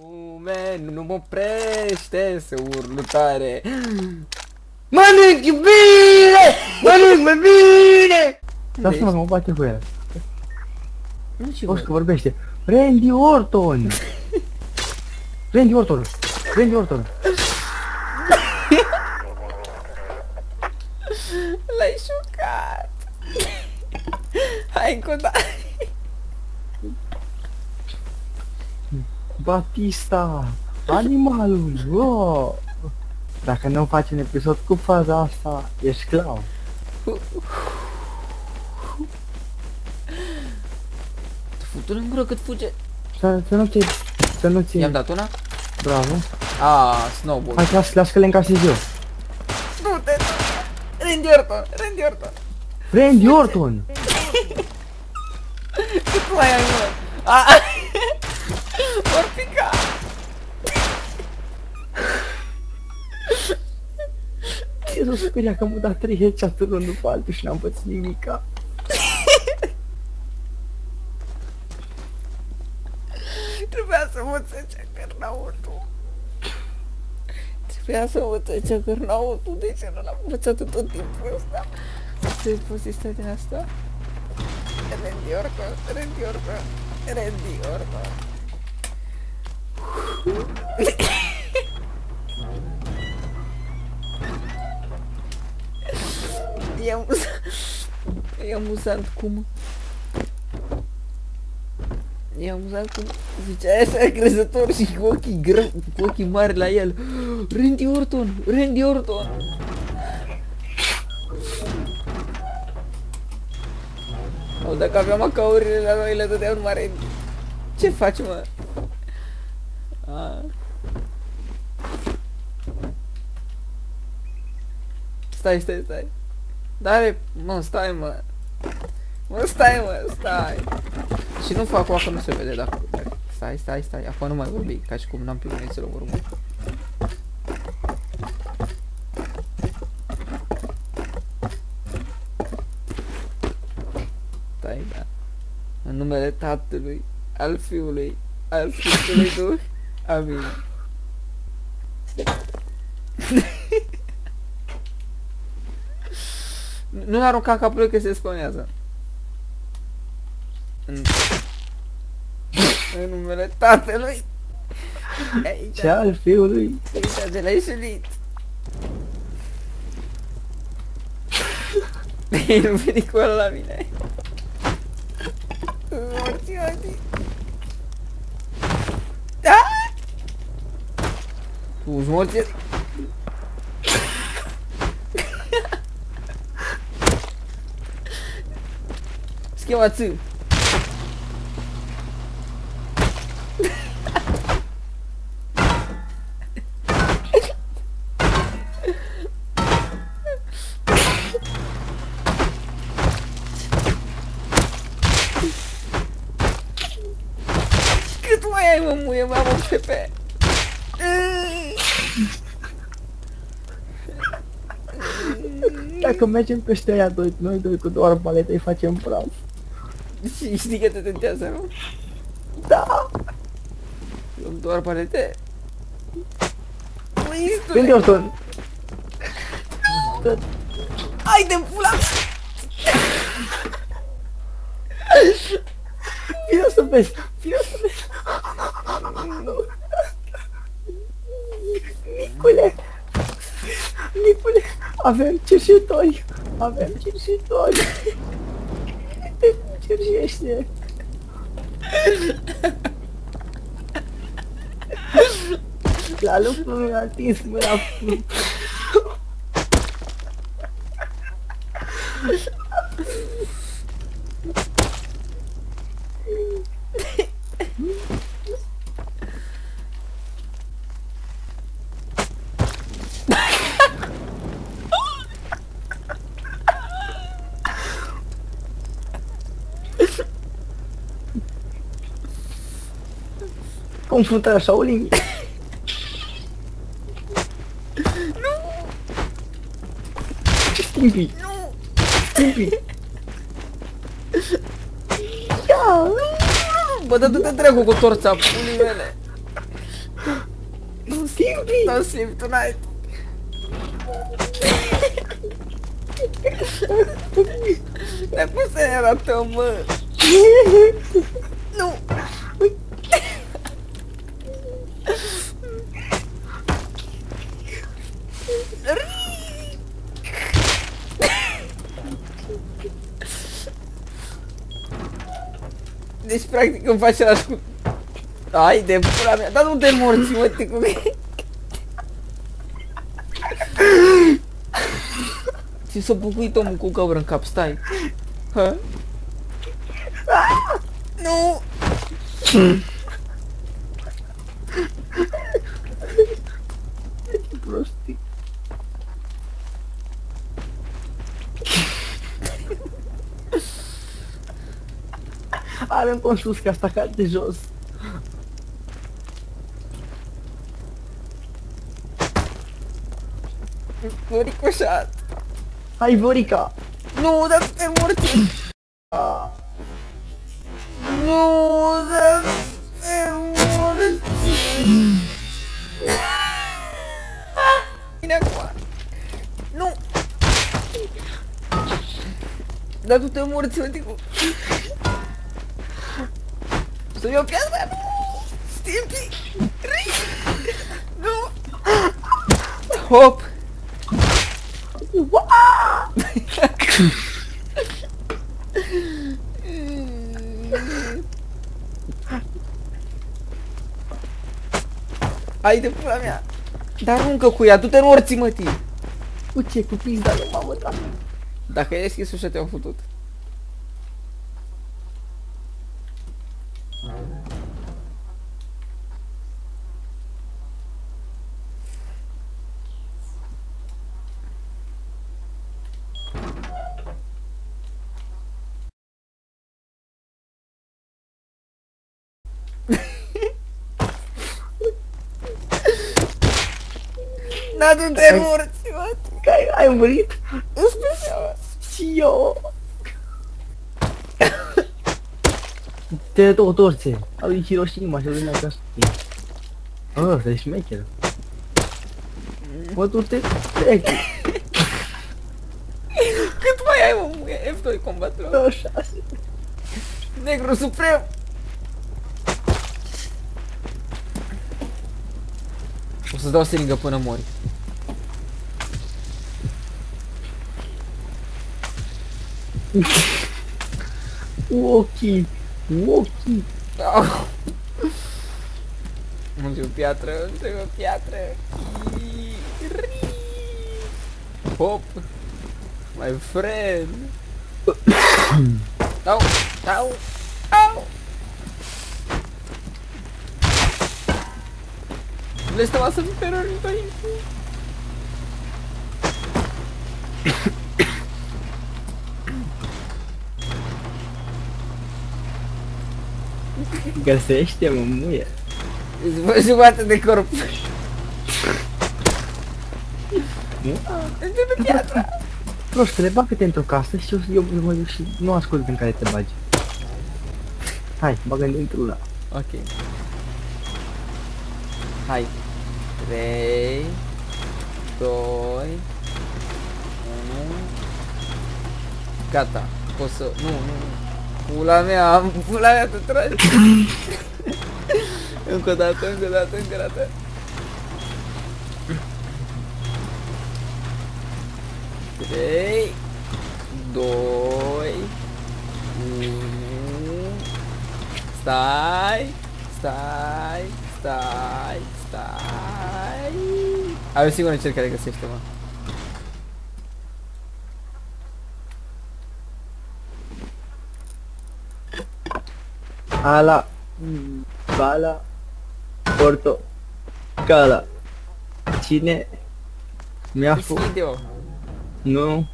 Lume, nu mă oprește să urlu tare. Mănânc bine! Mănânc mai bine! Dar să mă, mă bate cu el. Nu ce O să vorbește. Randy Orton! Randy Orton! Randy Orton! L-ai șocat! Hai încă o Batista! Animalul! Oh! Dacă nu faci un episod cu faza asta, ești clown. Futu în gură cât fuge! Să, să nu ți să nu ți I-am dat una? Bravo. Ah, snowball. Hai, las, las că le încasez eu. Du-te! Randy Orton! Randy Orton! Randy Orton! Cât mai ai, mă? Ah! Or pica! Ce s-o speria că m-a dat 3 headshot-uri unul după altul și n-am pățit nimica. Trebuia să mă țece cărnautul. Trebuia să mă țece cărnautul, de ce nu l-am învățat tot timpul ăsta? Ce poziția din asta? Randy Orton, Randy Orton, Randy Orton. E amuzant, e amuzant cum E amuzant cum zicea așa crezător și cu ochii gră, cu ochii mari la el. Randy Orton, Randy Orton. Au, dacă aveam acaurile la noi, le dădeau numai Randy. Ce faci, mă? A. Stai, stai, stai. Dare, mă, stai, mă. Mă, stai, mă, stai. Și nu fac că nu se vede dacă... Stai, stai, stai, acum nu mai vorbi, ca și cum n-am primit să l urmă. Stai, da. În numele Tatălui, al Fiului, al Sfântului Duh. Amin. Nu arunca capul că se spănează. În... în numele tatălui. Aici, Ce al fiului? aici de l-ai sulit. nu veni cu ăla la mine. Morți, morți. Da! Tu morți. Schema Dacă mergem peste aia doi, noi doi cu doar palete îi facem praf. Și știi că te tentează, nu? Da! Eu doar palete. Randy Măistule! Orton! Hai de pula mea! Vino să vezi! Vino să vezi! Nicule! Nicule! Avem cerșetori! Avem cerșetori! Te cerșește! La lucru mi-a atins mâna Confruntarea Shaolin. Nu! Stimpi! Nu! Stimpi! Ia! Bă, dă du-te dracu cu torța pulii mele! Timpi! Nu simt tonight. Dar cum să ne arătăm, mă? Nu! Deci, practic, îmi faci același cu... Ai de pula mea, dar nu te morți, mă, te cu... Ți s-a bucuit omul cu gaură în cap, stai. Hă? Nu! Are un sus ca asta cad de jos. Nu ricoșat. Hai, Vorica! Nu, dar te morți. Ah, Nu, dar te morți. Bine acum. Nu. Dar tu te morți, mă, ticu. Să iau piața, nu. Stimpi. Ri. Nu. Hop. Ai de pula mea. Dar aruncă cu ea, du-te în orții, mătii. Cu ce? Cu pizda lui mamă, da. Dacă ai deschis ușa, te-au futut. Da, tu te morți, mă. Că ai, ai murit? În special. Și eu. Te tot orice. Au lui Hiroshima și lui Nagasaki. Oh, ăsta e șmecher. Mă, tu te trec. Cât mai ai, mă, muie? F2 combat Două șase. Negru suprem! O să-ți dau seringă până mori. Ochii. Ochii. Au. Unde o piatră, unde o piatră. Hop. My friend. Au, au, au. Le stava să fii terorist aici. Găsește-mă, muie. Îți vă jumătate de corp. Nu? Unde pe piatra? Prostule, bagă-te într-o casă și eu, eu mă duc și nu ascult în care te bagi. Hai, bagă-te într-una. Ok. Hai. 3 2 1 Gata. Să... Nu, nu, nu. Pula am pula mea, te tragi. încă o dată, încă o dată, încă o dată. Trei, doi, stai, stai. Ai un singur încerc care găsește, mă. Ala, bala, porto, cala. Cine mi-a făcut? Deschide-o. Nu.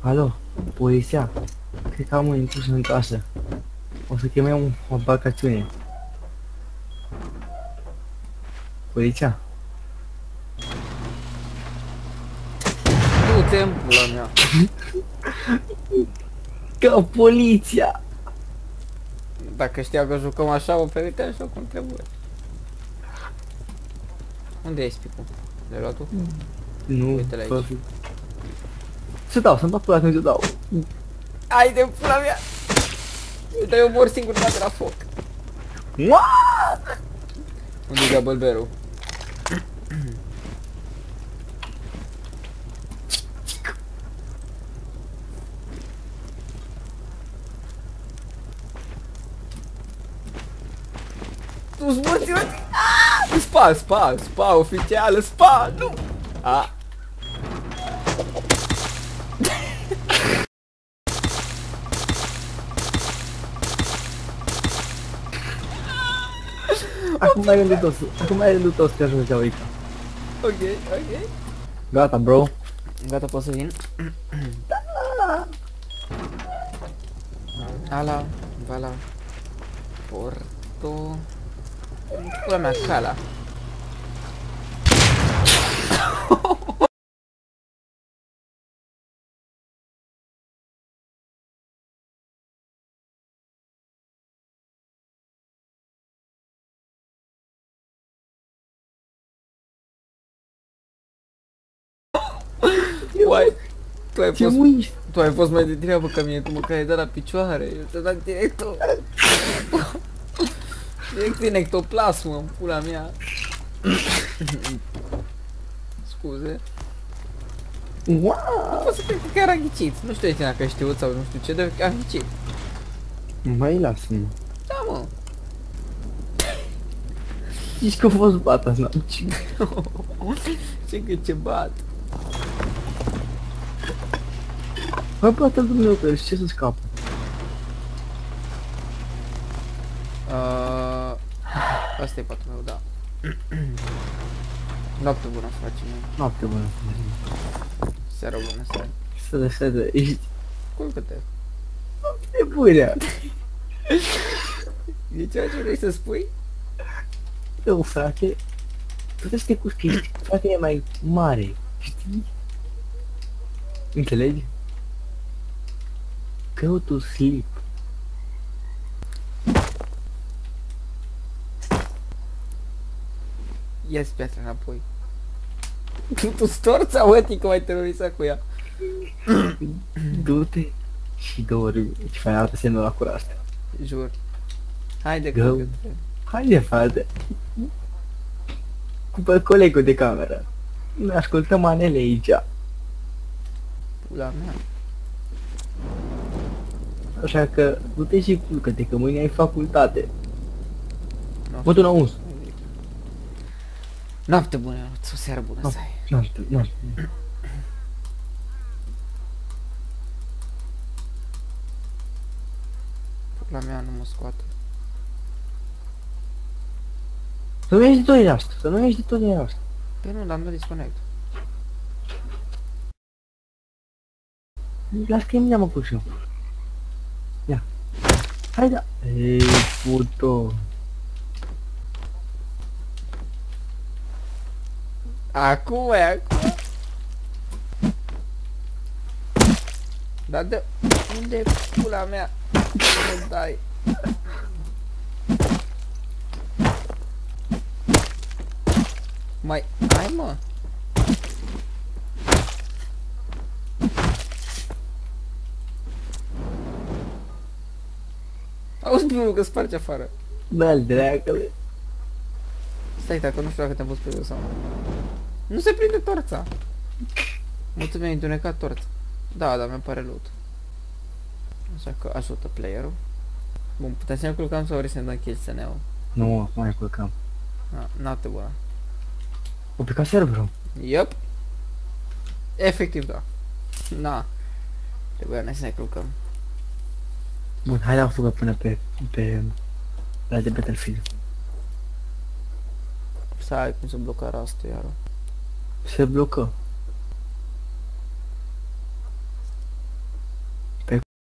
Alo, poliția. Cred că am un intrus în casă. O să chemăm o embarcațiune. Poliția? Du-te în pula mea. Că poliția! Dacă știau că jucăm așa, o permiteam și eu cum trebuie. Unde e spicul? Le-ai luat tu? Nu, Uite-l aici. fă- Să dau, să-mi dau pula atunci să dau. Hai de pula mea! Uite, eu mor singur de la foc. Mua! Unde e double Spa, spa, spa, oficială, spa, nu! A. Acum mai rândul tău, acum mai rândul tău să te ajungi aici. Ok, ok. Gata, bro. Gata, pot să vin? Ala, vala, porto... Pula mea, cala. Uai, tu ai Ce fost, uiți? tu ai fost mai de treabă ca mine, tu măcar ai dat la picioare, eu te-am dat direct o... direct din ectoplasmă, în pula mea. Scuze. Wow! O să cred că chiar a ghicit. Nu știu de tine dacă ai știut sau nu știu ce, dar a ghicit. Mai lasă-mă. Da, mă. Zici că a fost bata, n-am ce. ce că ce bat. Hai bată-l Dumnezeu pe el și ce să scapă? Uh, asta e patul meu, da. Noapte bună, frate meu. Noapte bună. Seara bună, seara. Să de să de, ești Culcă-te. nebunea. E ceea ce vrei să spui? Eu, frate, puteți să te cuși că ești, frate, e mai mare, știi? Înțelegi? Go to sleep. Ia-ți piatra înapoi. Tu storța, mă, că mai terorizat cu ea. Du-te și dormi. Și fain arată semnul la cura asta. Jur. Haide, Go. culcă-te. Haide, frate. Cu colegul de cameră. Ne ascultăm manele aici. Pula mea. Așa că du-te și culcă-te, că mâine ai facultate. Nu. Mă tu uns. Noapte bună, o seară bună Noapte. să ai. Noapte, noapte. Pula mea nu mă scoate. Să nu ieși de tot din asta, să nu ieși de tot din asta. Păi nu, dar am dat disconnect. Las că mine mă pus eu. Ia. Hai da. Ei, puto. Acum e, acum. Dar de... Unde e pula mea? Nu dai. Mai... Hai mă! Auzi, Bilu, că sparge afară. Dă-l dreacăle. Stai, dacă nu știu dacă te-am pus pe eu sau nu. Nu se prinde torța. Mulțumim, ai întunecat torța. Da, dar mi pare loot. Așa că ajută playerul. Bun, putem să ne culcăm sau vrei să ne dăm kill să ne iau? Nu, acum mai culcăm. Na, noapte bună. O picat serverul. Yep. Efectiv, da. Na. Trebuia noi să ne culcăm. Bun, hai la fugă până pe... pe... la de Battlefield. Să ai cum să bloca rastul iară. Se blocă.